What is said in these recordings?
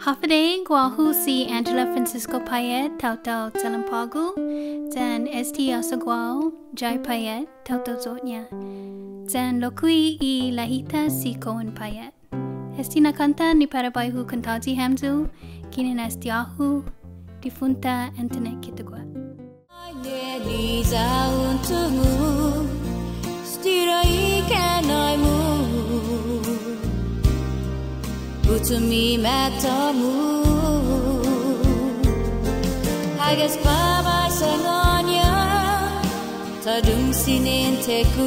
Hafade Guahu si Angela Francisco Paet Tau Tau Talampagu Dan ST. Asagwao Jye Paet Tau Tau Zotnya Dan Lokui i Lahita si Koen Paet Esti nakanta ni para baihu kantaji hamzu Kinin estiahu Difunta Stira ikenai Utumi matamu. Hagas baba sangonya Tadung sinin teku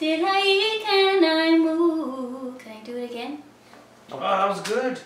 Did I can I move. Can I do it again? Oh, that was good.